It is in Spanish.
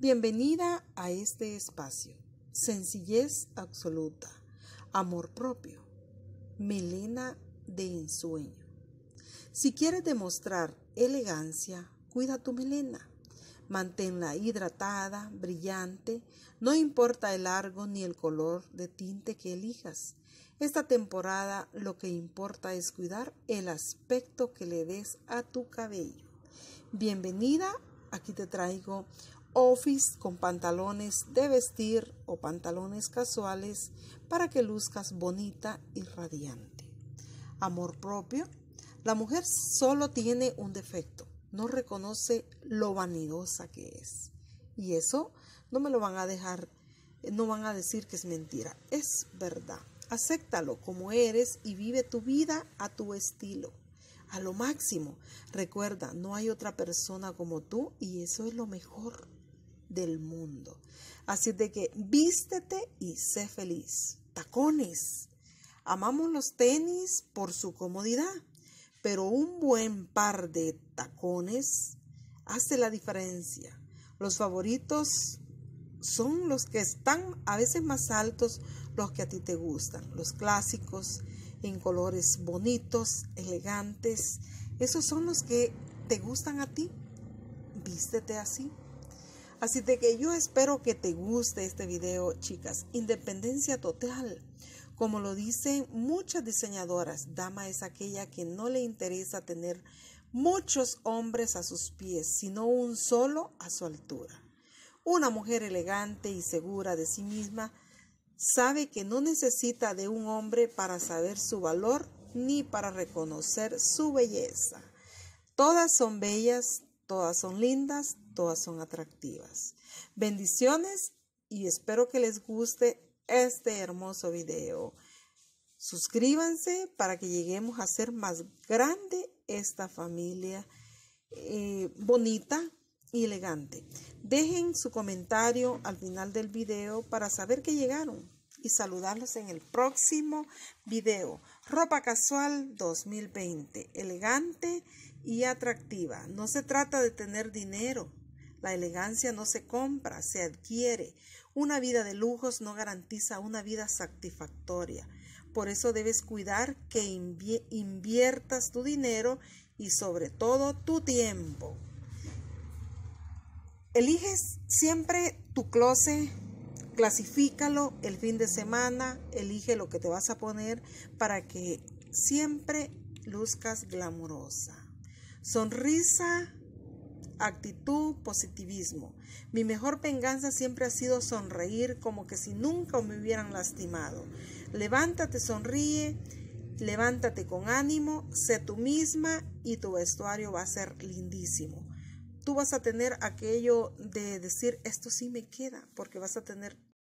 Bienvenida a este espacio. Sencillez absoluta. Amor propio. Melena de ensueño. Si quieres demostrar elegancia, cuida tu melena. Manténla hidratada, brillante, no importa el largo ni el color de tinte que elijas. Esta temporada lo que importa es cuidar el aspecto que le des a tu cabello. Bienvenida, aquí te traigo office con pantalones de vestir o pantalones casuales para que luzcas bonita y radiante. Amor propio. La mujer solo tiene un defecto, no reconoce lo vanidosa que es. Y eso no me lo van a dejar, no van a decir que es mentira, es verdad. Acéptalo como eres y vive tu vida a tu estilo, a lo máximo. Recuerda, no hay otra persona como tú y eso es lo mejor del mundo. Así de que vístete y sé feliz. Tacones. Amamos los tenis por su comodidad, pero un buen par de tacones hace la diferencia. Los favoritos son los que están a veces más altos, los que a ti te gustan, los clásicos en colores bonitos, elegantes. Esos son los que te gustan a ti. Vístete así. Así de que yo espero que te guste este video, chicas. Independencia total. Como lo dicen muchas diseñadoras, dama es aquella que no le interesa tener muchos hombres a sus pies, sino un solo a su altura. Una mujer elegante y segura de sí misma sabe que no necesita de un hombre para saber su valor ni para reconocer su belleza. Todas son bellas, todas son lindas, todas son atractivas. Bendiciones y espero que les guste este hermoso video. Suscríbanse para que lleguemos a ser más grande esta familia eh, bonita y elegante. Dejen su comentario al final del video para saber que llegaron y saludarlos en el próximo video. Ropa casual 2020, elegante y atractiva. No se trata de tener dinero. La elegancia no se compra, se adquiere. Una vida de lujos no garantiza una vida satisfactoria. Por eso debes cuidar que inviertas tu dinero y sobre todo tu tiempo. Eliges siempre tu closet, clasifícalo el fin de semana, elige lo que te vas a poner para que siempre luzcas glamurosa. Sonrisa, actitud, positivismo. Mi mejor venganza siempre ha sido sonreír como que si nunca me hubieran lastimado. Levántate, sonríe, levántate con ánimo, sé tú misma y tu vestuario va a ser lindísimo tú vas a tener aquello de decir, esto sí me queda, porque vas a tener